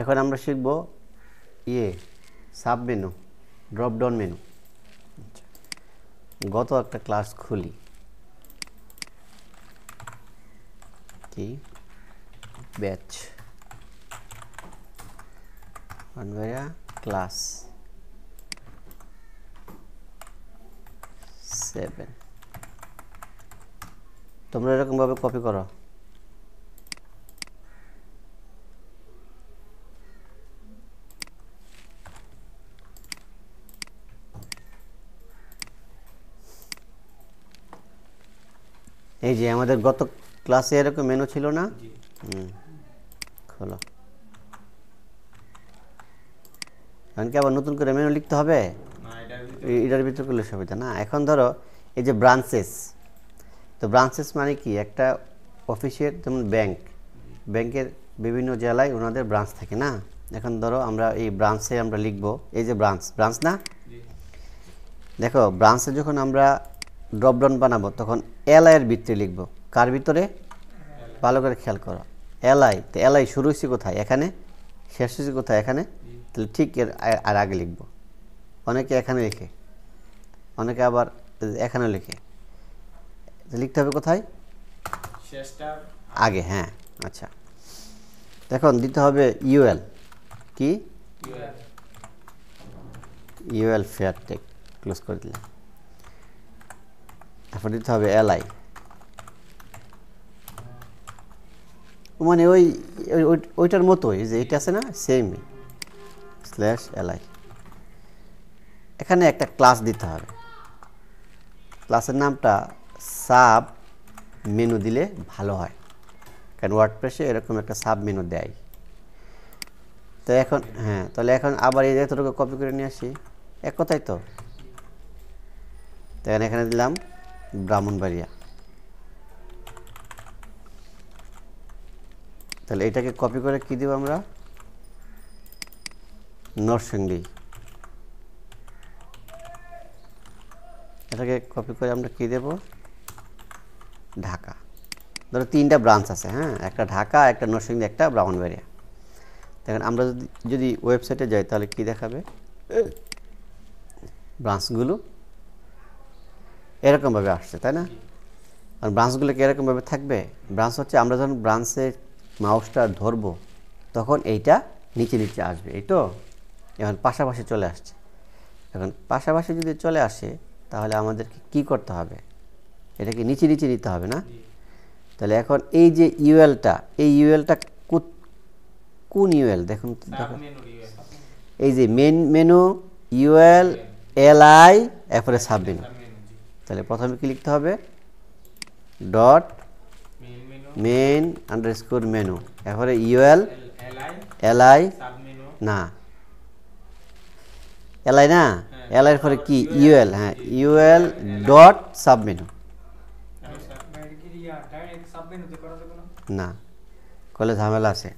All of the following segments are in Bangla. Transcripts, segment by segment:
এখন আমরা শিখব ইয়ে sub menu drop down menu গত একটা ক্লাস খুলি। কি? ব্যাচ ক্লাস সেভেন তোমরা এরকমভাবে কপি করো। এই যে আমাদের গত ক্লাসে এরকম মেনু ছিল না? হুম খোলো। এখন কি আবার নতুন করে মেনু লিখতে হবে? এটার ভিতরে করলে সুবিধা না। এখন ধরো এই যে ব্রাঞ্চেস তো ব্রাঞ্চেস মানে কি? একটা অফিসের যেমন ব্যাংক ব্যাংকের বিভিন্ন জেলায় ওনাদের ব্রাঞ্চ থাকে না? এখন ধরো আমরা এই ব্রাঞ্চে আমরা লিখব এই যে ব্রাঞ্চ ব্রাঞ্চ না? দেখো ব্রাঞ্চে যখন আমরা ড্রপডাউন বানাবো তখন এলআইয়ের ভিতরে লিখব। কার ভিতরে? ভালো করে খেয়াল করো। এলআই তো এলআই শুরু হয়েছে কোথায়? এখানে? শেষ হয়েছে কোথায়? এখানে? তাহলে ঠিক এর আর আগে লিখব। অনেকে এখানে লিখে অনেকে আবার এখানে লিখে। লিখতে হবে কোথায়? শেষটা আগে হ্যাঁ আচ্ছা। দেখুন দিতে হবে ইউএল কি? ইউএল ফেয়ার টেক ক্লোজ করে দিলাম। তারপর দিতে হবে এলআই। মানে ওই, ওই- ওই- ওইটার মতোই, যে এটা আছে না সেমই স্ল্যাশ এলআই। এখানে একটা ক্লাস দিতে হবে। ক্লাসের নামটা সাব মেনু দিলে ভালো হয়। কারণ ওয়ার্ডপ্রেসে এরকম একটা সাব মেনু দেয়। তো এখন হ্যাঁ তাহলে এখন আবার এই এতটুকু কপি করে নিয়ে আসি। এক কথাই তো। তো এখন এখানে দিলাম। ব্রাহ্মণবাড়িয়া। তাহলে এটাকে কপি করে কি দিব আমরা? নরসিংদী। এটাকে কপি করে আমরা কি দেব? ঢাকা। ধরো তিনটা ব্রাঞ্চ আছে হ্যাঁ? একটা ঢাকা, একটা নরসিংদী, একটা ব্রাহ্মণবাড়িয়া। দেখেন, আমরা যদি যদি ওয়েবসাইটে যাই, তাহলে কি দেখাবে? ব্রাঞ্চগুলো এরকমভাবে আসছে তাই না? আর ব্রাঞ্চগুলো কি এরকমভাবে থাকবে? ব্রাঞ্চ হচ্ছে আমরা যখন ব্রাঞ্চে মাউসটা ধরবো তখন এইটা নিচে নিচে আসবে এই তো? এখন পাশাপাশি চলে আসছে। এখন পাশাপাশি যদি চলে আসে তাহলে আমাদেরকে কি করতে হবে? এটাকে নিচে নিচে নিতে হবে না? তাহলে এখন এই যে ইউএলটা এই ইউএলটা কোন ইউএল দেখুন দেখুন। এই যে মেন মেনু ইউএল এলআই এরপরে সাব মেনু সাব মেনু জি তাহলে প্রথমে কি লিখতে হবে? ডট মেনু আন্ডারস্কোর মেনু এরপরে ইউএল এলআই না। এলআই না? এলআই এর পরে কি? ইউএল হ্যাঁ ইউএল ডট সাব মেনু না, করলে ঝামেলা আছে।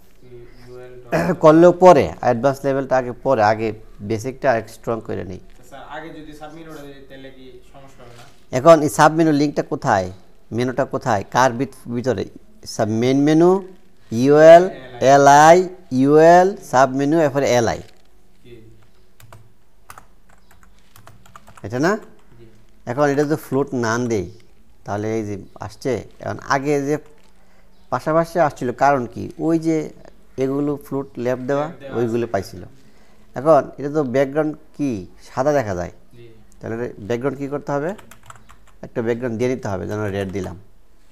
করলেও পরে অ্যাডভান্স লেভেলটা আগে পরে, আগে বেসিকটা স্ট্রং করে নিই। না এখন এই সাব মেনু লিঙ্কটা কোথায়? মেনুটা কোথায়? কার ভিত- ভিতরে? Sub main menu UL L I UL sub menu এরপরে এল আই এটা না? এখন এটা যদি ফ্লোট নান দেই তাহলে এই যে আসছে এখন আগে যে পাশাপাশি আসছিল কারণ কি? ওই যে এগুলো ফ্লুট ল্যাপ দেওয়া ওইগুলো পাইছিল। এখন এটা তো ব্যাকগ্রাউন্ড কি? সাদা দেখা যায়। তাহলে ব্যাকগ্রাউন্ড কী করতে হবে? একটা ব্যাকগ্রাউন্ড দিয়ে নিতে হবে, যেন রেড দিলাম।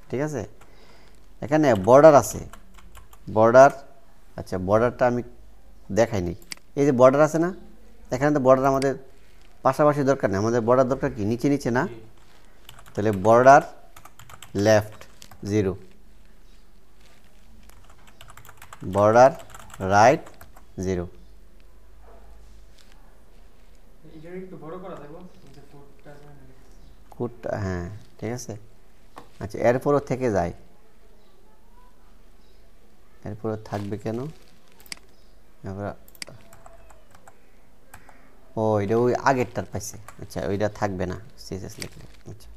ঠিক আছে? এখানে বর্ডার আছে। বর্ডার আচ্ছা বর্ডারটা আমি দেখাইনি এই যে বর্ডার আছে না, এখানে তো বর্ডার আমাদের পাশাপাশি দরকার নেই। আমাদের বর্ডার দরকার কি? নিচে নিচে না? তাহলে border left zero border right zero এটার একটু বড় করা যাবে যে ফুটটা আছে না কোডটা হ্যাঁ ঠিক আছে? আচ্ছা এরপরও থেকে যায়। এরপরও থাকবে কেন? এবার, ও, এটা ওই আগেরটার পাইছে। আচ্ছা ওইটা থাকবে না সিএসএস লিখলে। আচ্ছা।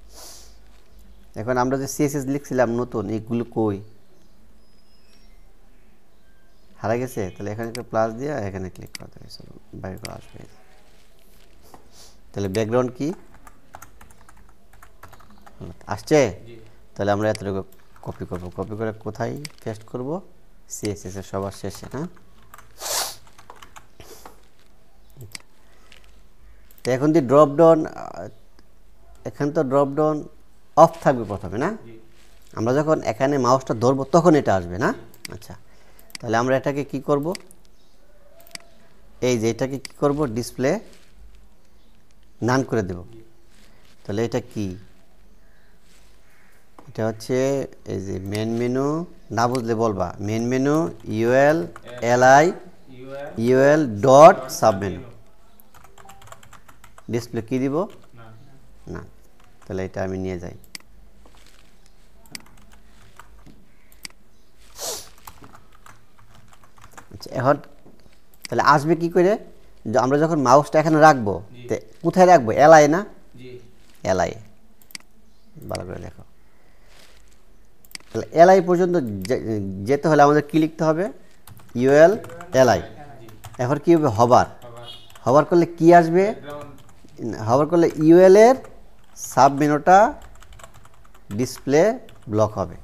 এখন আমরা যে সিএসএস লিখছিলাম নতুন এইগুলো কই? হারা গেছে? তাহলে এখানে একটা প্লাস দিয়ে এখানে ক্লিক করতে হবে বাইরে আসবে। তাহলে ব্যাকগ্রাউন্ড কি? আসছে? তাহলে আমরা এতটুকু কপি করব। কপি করে কোথায় পেস্ট করব? সিএসএস এর সবার শেষে হ্যাঁ? তো এখন যে ড্রপ ডাউন এখানে তো ড্রপ ডাউন অফ থাকবে প্রথমে, না? আমরা যখন এখানে মাউসটা ধরবো, তখন এটা আসবে, না? আচ্ছা। তাহলে আমরা এটাকে কি করব? এই যে এটাকে কি করব? ডিসপ্লে নান করে দেব। তাহলে এটা কি? এটা হচ্ছে এই যে মেন মেনু না বুঝলে বলবা। Main menu UL LI UL UL dot sub menu display কি দিব? না। তাহলে এটা আমি নিয়ে যাই। আচ্ছা এখন তাহলে আসবে কি করে? আমরা যখন মাউসটা এখানে রাখব কোথায় রাখব? এলাই না? জি। এলাই ভালো করে দেখো এলআই পর্যন্ত যে- যেতে হলে আমাদের কি লিখতে হবে? ইউএল এলআই জি। এখন কি হবে? হবার হবার করলে কি আসবে? হবার করলে ইউএল এর সাব মেনুটা ডিসপ্লে ব্লক হবে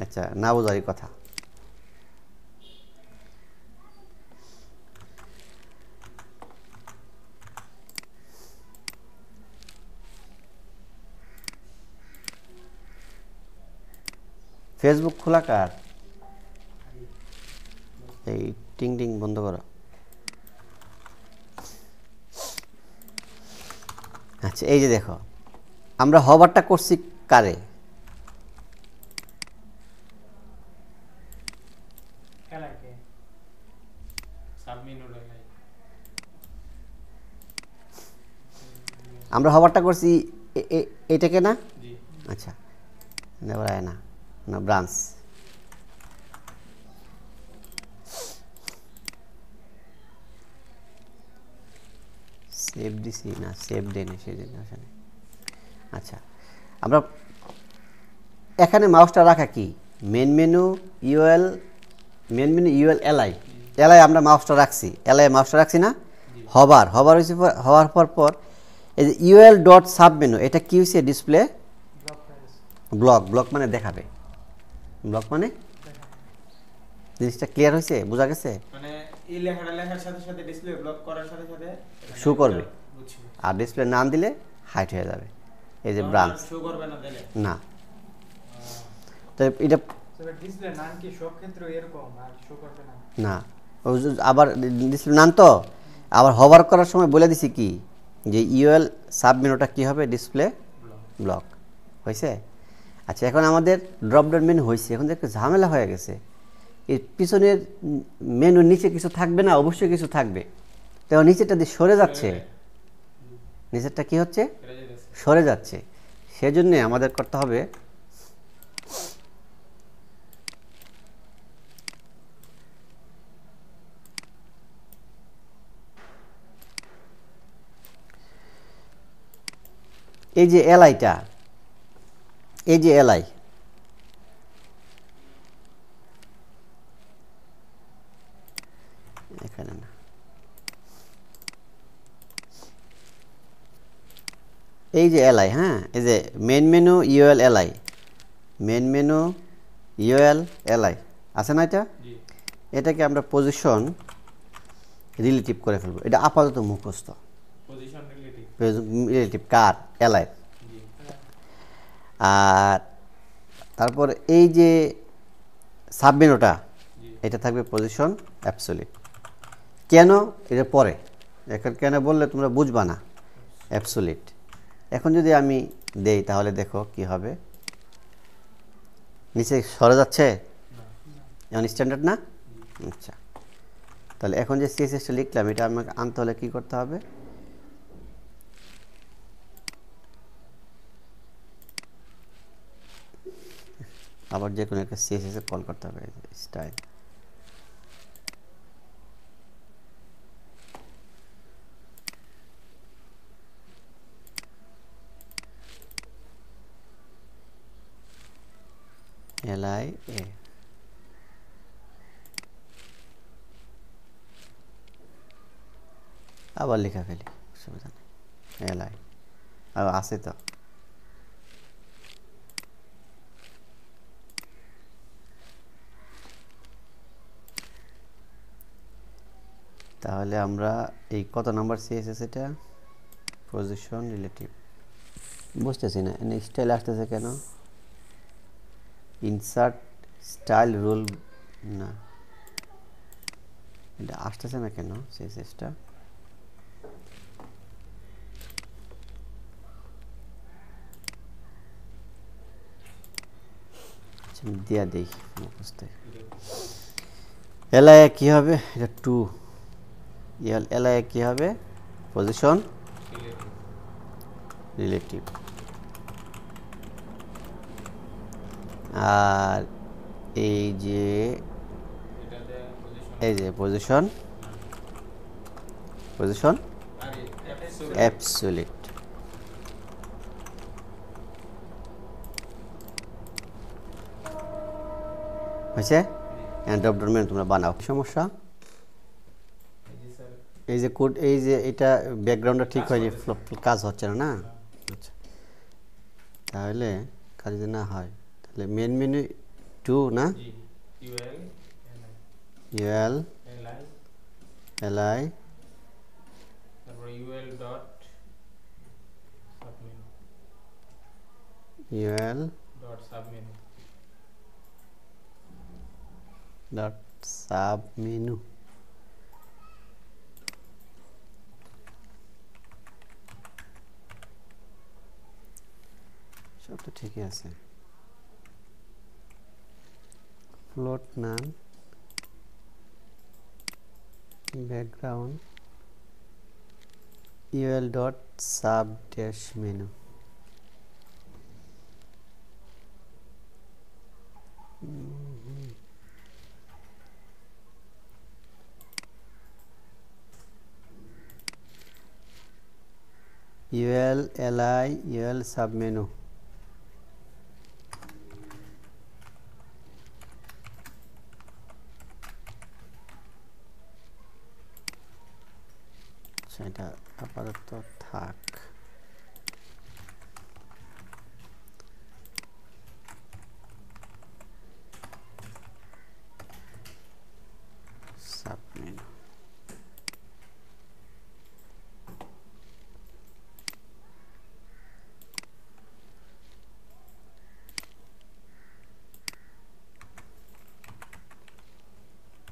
আচ্ছা না বোঝারই কথা। ফেসবুক খোলা কার? এই টিং টিং বন্ধ করো। আচ্ছা এই যে দেখো আমরা হবারটা করছি কারে? আমরা হবারটা করছি এটাকে না? আচ্ছা না। না ব্রাঞ্চ। সেভ দিছি না সেভ দেনি সেই জন্য আসলে আচ্ছা আমরা এখানে মাউসটা রাখা কি? Main menu UL main menu UL LI LI আমরা মাউসটা রাখছি। এলআই মাউসটা রাখছি না? হবার হবার হয়েছে হওয়ার পর পর। এই যে ইউএল ডট সাব মেনু এটা কি হয়েছে? ডিসপ্লে ব্লক ব্লক মানে দেখাবে। ব্লক মানে? জিনিসটা ক্লিয়ার হয়েছে? বোঝা গেছে? মানে এই লেখাটা লেখার সাথে সাথে ডিসপ্লে ব্লক করার সাথে সাথে Show করবে। আর ডিসপ্লে নাম দিলে হাইট হয়ে যাবে। এই যে ব্রাঞ্চ শো করবে না দিলে। না। তো এটা তবে ডিসপ্লে নাম কি সব ক্ষেত্রে এরকম আর শো করবে না? না। আবার ডিসপ্লে নাম তো? আবার হভার করার সময় বলে দিছি কি? যে ইউএল সাব মেনুটা কী হবে? ডিসপ্লে ব্লক ব্লক হয়েছে? আচ্ছা এখন আমাদের ড্রপডাউন মেনু হয়েছে এখন একটা ঝামেলা হয়ে গেছে। এর পিছনের মেনুর নিচে কিছু থাকবে না? অবশ্যই কিছু থাকবে। তো নিচেরটা দিয়ে সরে যাচ্ছে। নিচেরটা কি হচ্ছে? সরে যাচ্ছে। সেজন্য আমাদের করতে হবে এই যে এলআইটা এই যে এলআই। এখানে না। এই যে এলআই হ্যাঁ? এই যে main menu UL LI main menu UL LI আছে না এটা? এটাকে আমরা পজিশন রিলেটিভ করে ফেলব। এটা আপাতত মুখস্থ। পজিশন রিলেটিভ রিলেটিভ কার? এলআই আর তারপর এই যে সাবমেনুটা এটা থাকবে পজিশন অ্যাবসোলিট কেন? এটা পরে। এখন কেন বললে তোমরা বুঝবা না। অ্যাবসোলিট এখন যদি আমি দেই তাহলে দেখো কি হবে। নিচে সরে যাচ্ছে? এখন স্ট্যান্ডার্ড না? আচ্ছা। তাহলে এখন যে সিএসএসটা লিখলাম এটা আমাকে আনতে হলে কী করতে হবে? আবার যে কোনো একটা সিএসএসে কল করতে হবে স্টাইল এল আই এ আবার লেখা ফেলি, অসুবিধা নেই। এলআই আর আছে তো। তাহলে আমরা এই কত নাম্বার সিএসএস এটা? পজিশন রিলেটিভ বুঝতেছি না স্টাইল আসতেছে কেন? ইনসার্ট স্টাইল রুল না। এটা আসতেছে না কেন সিএসএসটা আচ্ছা দিয়া দেই মুখস্থে এলআই কি হবে? এটা টু এলআই কি হবে? পজিশন রিলেটিভ আর এই যে এই যে পজিশন পজিশন অ্যাপসুলেট হয়েছে? ডাউন তোমরা বানাও সমস্যা? এই যে কোড এই যে এটা ব্যাকগ্রাউন্ডটা ঠিক হয়নি কাজ হচ্ছে না না? আচ্ছা। তাহলে কাজ যদি না হয় তাহলে মেন মেনু টু না? UL LI UL dot submenu dot submenu dot sub menu সব তো ঠিকই আছে ফ্লোট নাম background UL dot sub dash menu UL LI UL submenu আচ্ছা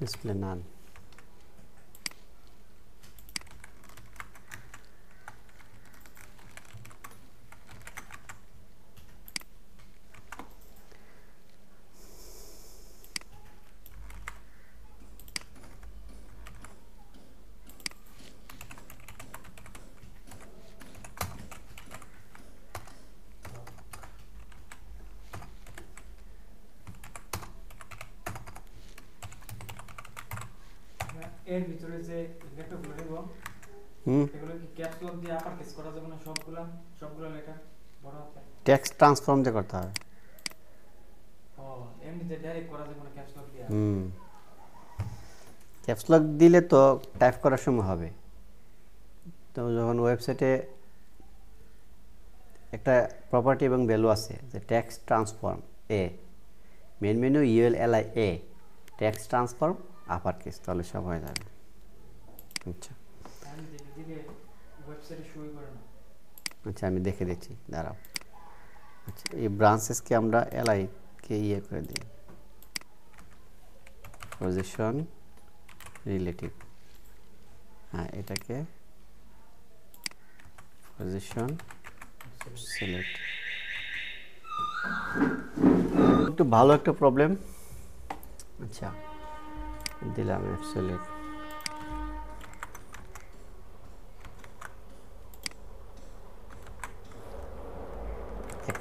display none ভিতরে যে লেখাগুলো হুম। এগুলো কি ক্যাপস লক দিয়ে আপার কেস করা যাবে না সবগুলা? সবগুলো লেখা বড় হাতে? টেক্সট ট্রান্সফর্ম দিয়ে করতে হবে। ও এমনিতে ডাইরেক্ট করা যাবে না ক্যাপস লক দিয়ে? হুম। ক্যাপসলক দিলে তো টাইপ করার সময় হবে। তো যখন ওয়েবসাইটে একটা প্রপার্টি এবং ভ্যালু আছে যে ট্যাক্স ট্রান্সফর্ম এ মেন মেনু ইউএল এলআই এ ট্যাক্স ট্রান্সফর্ম আপার কেস তাহলে সব হয়ে যাবে। আচ্ছা। আচ্ছা আমি দেখে দিচ্ছি, দাঁড়াও। আচ্ছা এই ব্রাঞ্চেসকে আমরা এলআই কে ইয়ে করে দিই। পজিশন রিলেটিভ হ্যাঁ এটাকে পজিশন সিলেক্ট একটু ভালো একটা প্রবলেম আচ্ছা দিলাম অ্যাবসলিউট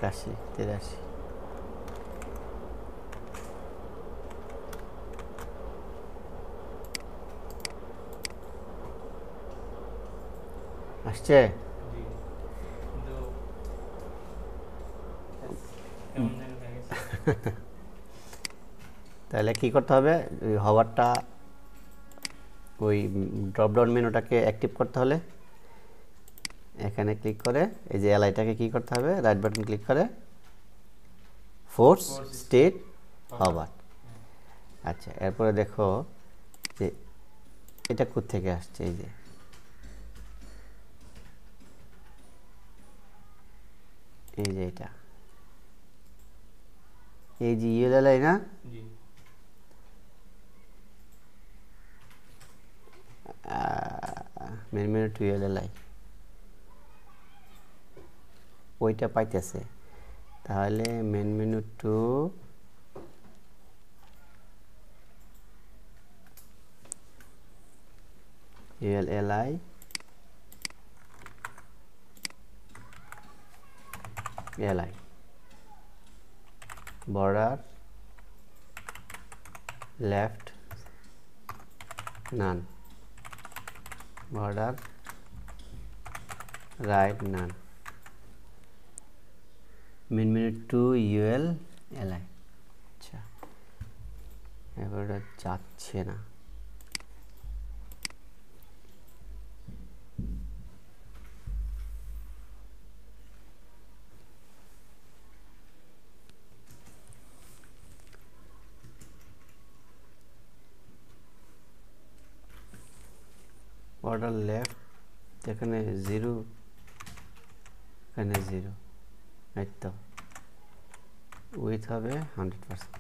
একাশি তিরাশি। আসছে? তাহলে কি করতে হবে? ওই হওয়ারটা ওই ড্রপডাউন মেনুটাকে অ্যাক্টিভ করতে হলে? এখানে ক্লিক করে এই যে এলআইটাকে কি করতে হবে? রাইট বাটন ক্লিক করে ফোর্স স্টেট হবার আচ্ছা এরপরে দেখো যে এটা থেকে আসছে? এই যে এই যে এটা। এই যে ইউএলএলআই না? জি। Main menu to UL LI ওইটা পাইতেছে। তাহলে main menu to L L I L I border left none border right none min minute to UL LI. আচ্ছা। এবার যাচ্ছে না। border left এখানে জিরো এখানে জিরো। এই তো। উইথ হবে হান্ড্রেড পার্সেন্ট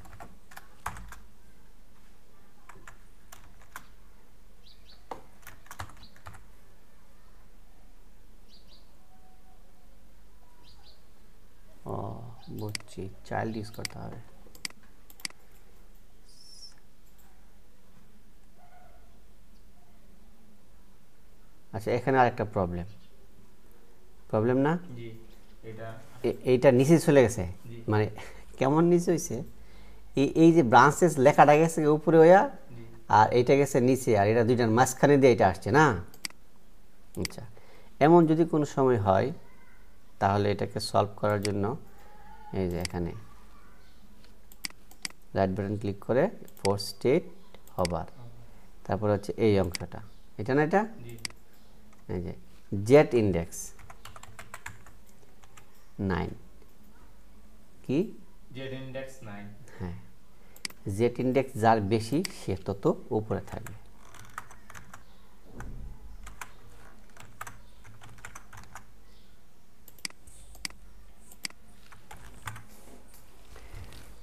ও, বুঝছি। চাইল্ড ইউজ করতে হবে। আচ্ছা এখানে আরেকটা প্রবলেম প্রবলেম না? জি। এটা এ- এইটা নিচে চলে গেছে। মানে কেমন নিচে হয়েছে এই এই যে ব্রাঞ্চেস লেখাটা গেছে উপরে হইয়া আর এইটা গেছে নিচে আর এটা দুইটার মাঝখানে দিয়ে এটা আসছে না? আচ্ছা। এমন যদি কোনো সময় হয় তাহলে এটাকে সলভ করার জন্য এই যে এখানে রাইট বাটন ক্লিক করে ফোর স্টেট হবার তারপর হচ্ছে এই অংশটা। এটা না এটা? এই যে জেট ইন্ডেক্স নাইন। কি? হ্যাঁ। জেট ইন্ডেক্স যার বেশি সে তত উপরে থাকবে।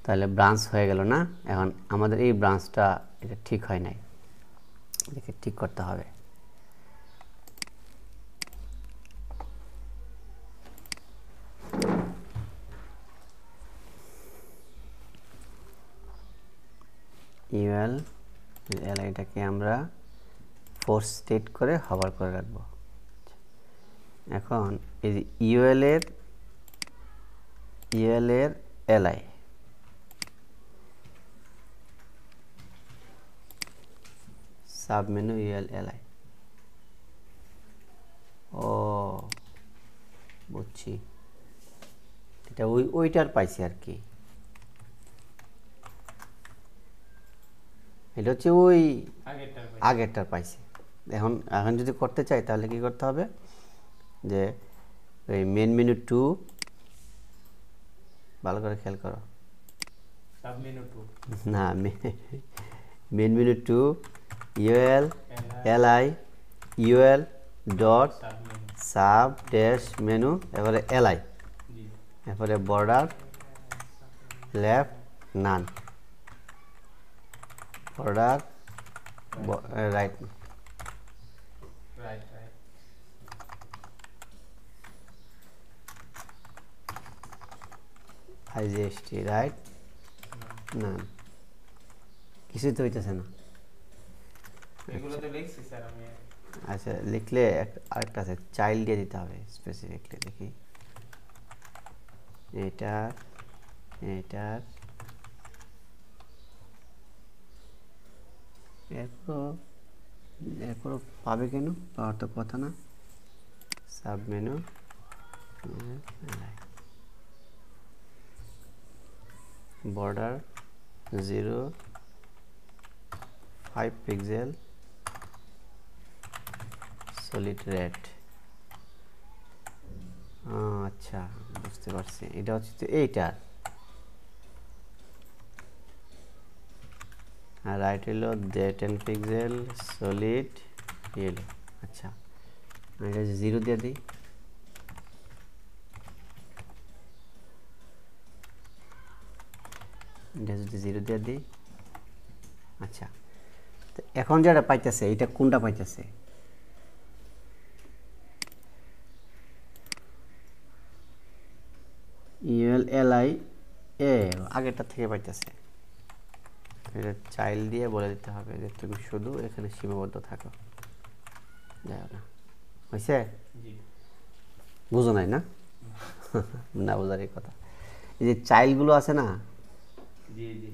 তাহলে ব্রাঞ্চ হয়ে গেল না? এখন আমাদের এই ব্রাঞ্চটা এটা ঠিক হয় নাই। এটাকে ঠিক করতে হবে। ইউএল এলআইটাকে আমরা ফোর্স স্টেট করে হবার করে রাখব। এখন এই যে ইউএল এর ইউএল এর LI sub menu UL LI ও, বুঝছি। এটা ওই, ওইটার পাইছি আর কি। এটা হচ্ছে ওই আগেরটার পাইছি। এখন এখন যদি করতে চাই তাহলে কি করতে হবে? যে ওই মেন মেনু টু ভালো করে খেয়াল করো। মেনু না main menu to UL L I UL dot sub sub dash menu এবারে এল আই এরপরে border left none right right IGST right none কিছুই তো হইতেছে না। এগুলো তো লিখছি স্যার আমি আচ্ছা লিখলে আরেকটা আছে চাইল্ড দিয়ে দিতে হবে স্পেসিফিকলি দেখি। এটার এটার এরপর এরপর পাবে কেন? পাওয়ার তো কথা না। Sub menu. Border zero, five pixel, solid red. আচ্ছা বুঝতে পারছি। এটা হচ্ছে এইটার। রাইট হলো যে টেন পিক্সেল সলিড ইয়েলো আচ্ছা এটা জিরো দিয়ে দিই। যদি জিরো দিয়ে দিই। আচ্ছা এখন যেটা পাইতেছে এটা কোনটা পাইতেছে? ইউএল এল আই এ আগেরটা থেকে পাইতেছে। এটা চাইল্ড দিয়ে বলে দিতে হবে যে তুমি শুধু এখানে সীমাবদ্ধ থাকো। যাও না। হয়েছে বুঝো নাই না? না বোঝারই কথা। এই যে চাইল্ডগুলো আছে না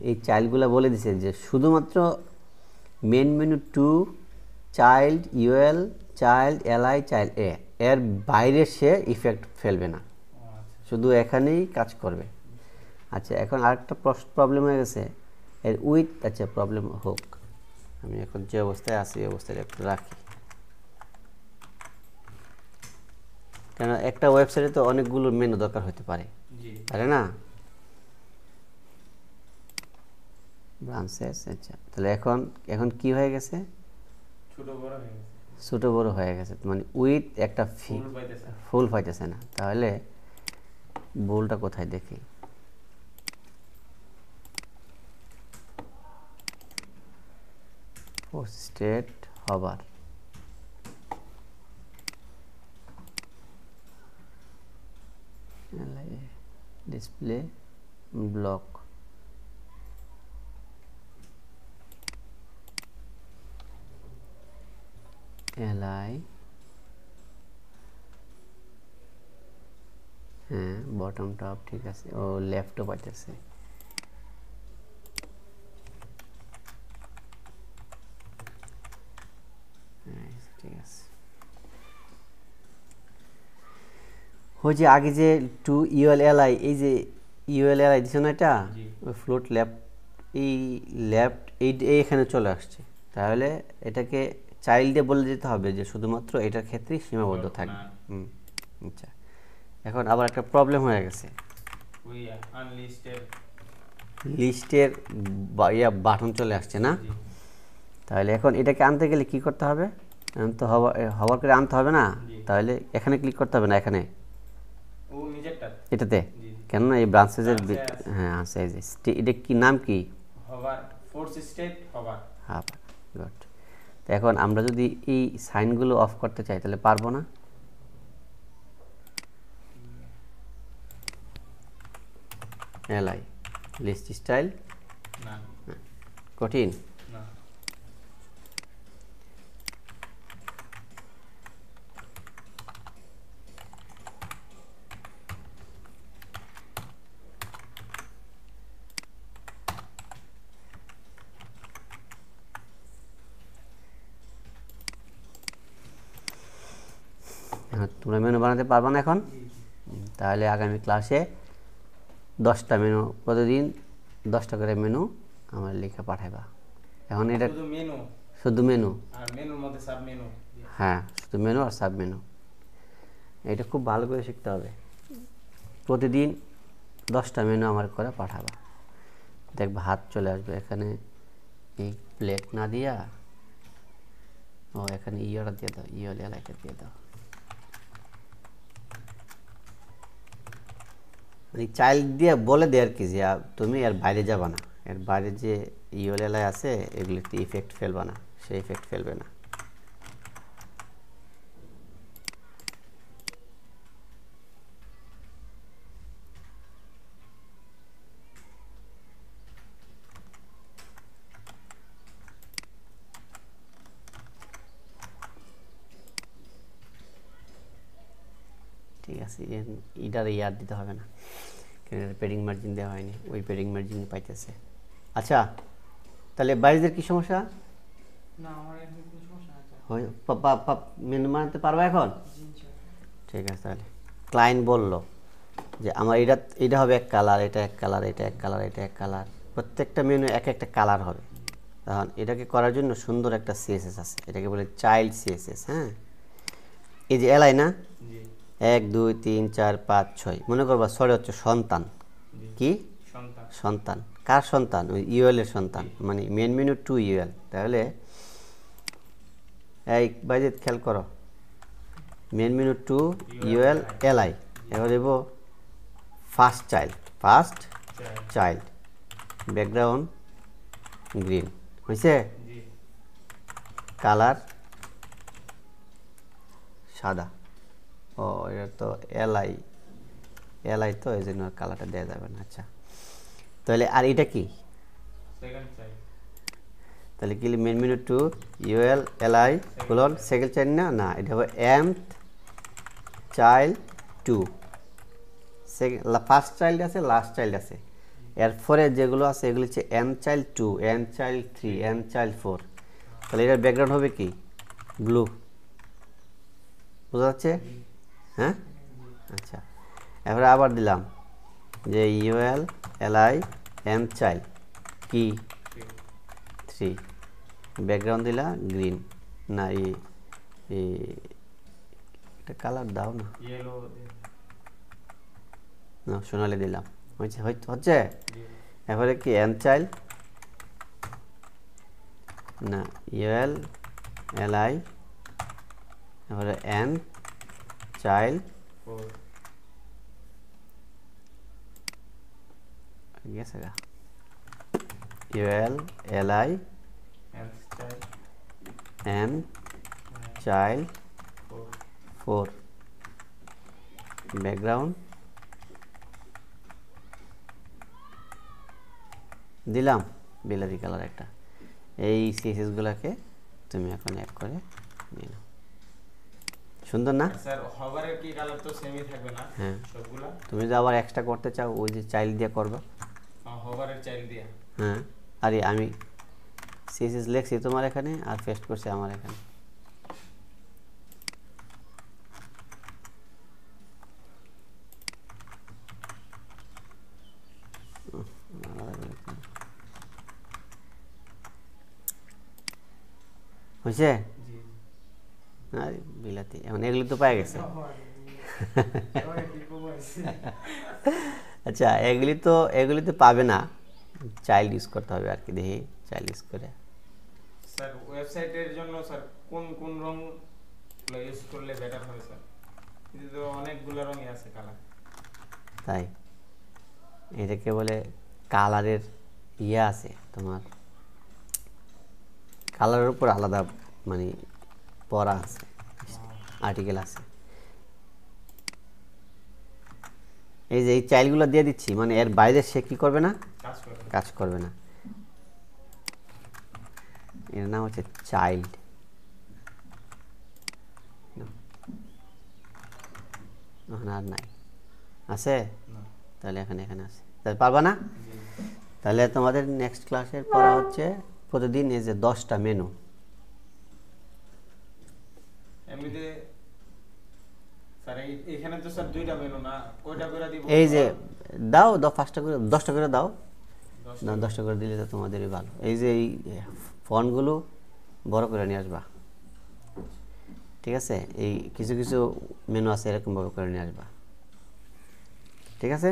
এই চাইল্ডগুলো বলে দিছে যে শুধুমাত্র main menu to child UL child LI child এ এর বাইরে সে ইফেক্ট ফেলবে না। আচ্ছা। শুধু এখানেই কাজ করবে। আচ্ছা এখন আরেকটা প্রবলেম হয়ে গেছে। এর উইথ আচ্ছা প্রবলেম হোক আমি এখন যে অবস্থায় আছি এই অবস্থায় একটু রাখি। কেন একটা ওয়েবসাইটে তো অনেকগুলো মেনু দরকার হতে পারে। পারে না? ব্রাঞ্চেস আচ্ছা। তাহলে এখন এখন কি হয়ে গেছে? ছোট বড় হয়ে গেছে। মানে উইথ একটা ফি ফুল পাইতেছে ফুল পাইতেছে না। তাহলে ভুলটা কোথায় দেখি? State hover display block LI হ্যাঁ বটম টপ ঠিক আছে ও লেফটও পাইতেছে হ্যাঁ, ঠিক আছে ওই যে আগে যে টু ইউএল এলআই এই যে ইউএল এলআই দিছে না এটা? ওই ফ্লোট লেফট এই লেফট এই এখানে চলে আসছে। তাহলে এটাকে চাইল্ডে বলে দিতে হবে যে শুধুমাত্র এটার ক্ষেত্রেই সীমাবদ্ধ না। থাকবে। হুম আচ্ছা। এখন আবার একটা প্রবলেম হয়ে গেছে। লিস্টের বা- ইয়া বাটন চলে আসছে না? তাহলে এখন এটাকে আনতে গেলে কি করতে হবে? এখন তো হওয়ার করে আনতে হবে না? তাহলে এখানে ক্লিক করতে হবে না এখানে? এটাতে? কেননা এই আছে। হ্যাঁ আছে এটা কি নাম কি? Hover force state hover. Half গুড তো এখন আমরা যদি এই সাইনগুলো অফ করতে চাই তাহলে পারব না? এলআই লিস্ট স্টাইল না। কঠিন না হ্যাঁ, তোমরা মেনু বানাতে পারবে না এখন? তাহলে আগামী ক্লাসে দশটা মেনু প্রতিদিন দশটা করে মেনু আমার লিখে পাঠাইবা। এখন এটা শুধু মেনু হ্যাঁ শুধু মেনু আর সাব মেনু এটা খুব ভালো করে শিখতে হবে। প্রতিদিন দশটা মেনু আমার করে পাঠাবা। দেখবা হাত চলে আসবে এখানে এই প্লেট না দিয়া ও এখানে ইয়েটা দিয়ে দাও ইয়ে দিয়ে দাও। চাইল্ড দিয়ে বলে দে আর কি যে তুমি এর বাইরে যাবা না। এর বাইরে যে ইয়েল এলাই আছে এগুলিতে ইফেক্ট ফেলবা না। সে ইফেক্ট ফেলবে না। ঠিক আছে এটার ইয়ার দিতে হবে না। কেন পেডিং মার্জিন দেওয়া হয়নি ওই পেডিং মার্জিন পাইতেছে। আচ্ছা তাহলে বাইরেদের কি সমস্যা? মেনু বানাতে পারব এখন? ঠিক আছে তাহলে। ক্লায়েন্ট বলল যে আমার এটা এটা হবে এক কালার এটা এক কালার এটা এক কালার এটা এক কালার। প্রত্যেকটা মেনু এক একটা কালার হবে। তখন এটাকে করার জন্য সুন্দর একটা সিএসএস আছে। এটাকে বলে চাইল্ড সিএসএস হ্যাঁ? এই যে এলাই না? এক দুই তিন চার পাঁচ ছয়। মনে করবা ছয় হচ্ছে সন্তান। কি? সন্তান। কার সন্তান? ওই ইউএল এর সন্তান। মানে মেন মেনু টু ইউএল। তাহলে এই বাইজে খেয়াল করো। Main menu to UL LI. এবার দেব first child first child background green হয়েছে কালার সাদা। ও এটা তো এলআই এলআই তো এই জন্য কালারটা দেওয়া যাবে না আচ্ছা। তাহলে আর এটা কি? তাহলে কি main menu to UL LI colon second child না? না এটা হবে nth child two second first child আছে লাস্ট চাইল্ড আছে। এর এরপরে যেগুলো আছে এগুলো হচ্ছে nth child two nth child three nth child four তাহলে এটার ব্যাকগ্রাউন্ড হবে কি? ব্লু বোঝা যাচ্ছে? হ্যাঁ? আচ্ছা। এবারে আবার দিলাম। যে ইউএল এলআই এম চাইল্ড কি থ্রি ব্যাকগ্রাউন্ড দিলা গ্রিন না ই একটা কালার দাও না। না সোনালি দিলাম। হচ্ছে? হচ্ছে- এবারে কি এম চাইল্ড না ইউএল এল আই এবারে nth UL L I nth child nth child four four দিলাম। বিলাতি কালার একটা। এই সিএসএসগুলোকে তুমি এখন এক করে নাও। সুন্দর না? স্যার হভারের কি কালার তো সেমই থাকবে না হ্যাঁ। সবগুলা? তুমি যদি আবার এক্সট্রা করতে চাও ওই যে চাইল্ড দিয়ে করবা? হভারের চাইল্ড দিয়ে। হ্যাঁ। আরে আমি সিএসএস লেখছি তোমার এখানে আর পেস্ট করছি আমার এখানে। হয়েছে? আরে বিলাতি এখন এগুলো তো পাই গেছে। আচ্ছা এগুলি তো এগুলি তো পাবে না। চাইল্ড ইউজ করতে হবে আর কি দেখি চাইল্ড ইউজ করে। স্যার ওয়েবসাইটের জন্য স্যার কোন কোন রং ইউজ করলে বেটার হবে স্যার? কিন্তু অনেকগুলো রঙই আছে কালার তাই? এটাকে বলে কালারের ইয়ে আছে তোমার। কালারের উপর আলাদা মানে পড়া আছে। আর্টিকেল আছে। এই যে এই চাইল্ডগুলো দিয়ে দিচ্ছি মানে এর বাইরে সে কি করবে না? কাজ করবে না। এর নাম হচ্ছে চাইল্ড। ওখানে আর নাই। আছে? তাহলে এখানে এখানে আছে। তাহলে পারবা না? তাহলে তোমাদের নেক্সট ক্লাসের পড়া হচ্ছে প্রতিদিন এই যে দশটা মেনু এমনিতে এই যে দাও দাও পাঁচটা করে দশটা করে দাও। না দশটা করে দিলে তো তোমাদেরই ভালো। এই যে এই ফোনগুলো বড় করে নিয়ে আসবা। ঠিক আছে? এই কিছু কিছু মেনু আছে এরকমভাবে করে নিয়ে আসবা। ঠিক আছে?